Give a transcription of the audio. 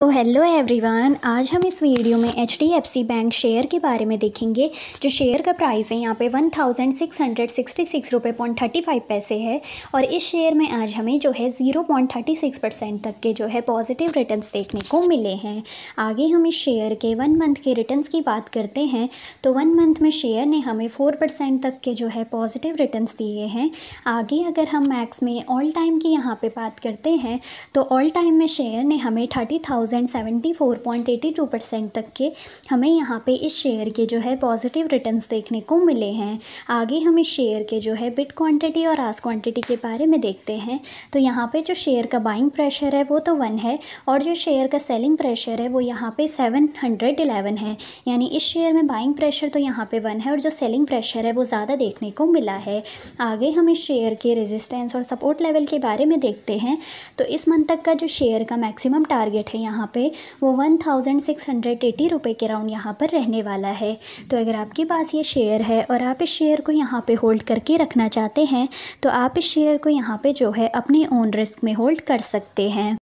तो hello everyone आज हम इस वीडियो में H D F C bank share के बारे में देखेंगे, जो शेयर का प्राइस है, यहाँ पे one thousand six hundred sixty six रुपये पॉइंट थर्टी फाइव पैसे है, और इस शेयर में आज हमें जो है zero point thirty six percent तक के जो है पॉजिटिव रिटर्न्स देखने को मिले हैं। आगे हम इस शेयर के वन मंथ के रिटर्न्स की बात करते हैं तो वन मंथ में शेयर ने हमें फोर परसेंट तक के जो है पॉजिटिव रिटर्न्स दिए हैं। आगे अगर हम मैक्स में ऑल टाइम की यहाँ पर बात करते हैं तो ऑल टाइम में शेयर ने हमें thirty seventy four point eighty two percent तक के हमें यहाँ पे इस शेयर के जो है पॉजिटिव रिटर्न्स देखने को मिले हैं। आगे हम इस शेयर के जो है बिट क्वांटिटी और आस क्वांटिटी के बारे में देखते हैं। तो यहाँ पे जो शेयर का बाइंग प्रेशर है, वो तो वन है और जो शेयर का सेलिंग प्रेशर है, वो यहाँ पे सेवन हंड्रेड है। यानी इस शेयर में बाइंग प्रेशर तो यहाँ पे वन है और जो सेलिंग प्रेशर है, वो ज़्यादा देखने को मिला है। आगे हम इस शेयर के रेजिस्टेंस और सपोर्ट लेवल के बारे में देखते हैं। तो इस मंथ तक का जो शेयर का मैक्सिमम टारगेट है यहाँ पे वो one thousand six hundred eighty रुपये के राउंड यहाँ पर रहने वाला है। तो अगर आपके पास ये शेयर है और आप इस शेयर को यहाँ पे होल्ड करके रखना चाहते हैं तो आप इस शेयर को यहाँ पे जो है अपने ओन रिस्क में होल्ड कर सकते हैं।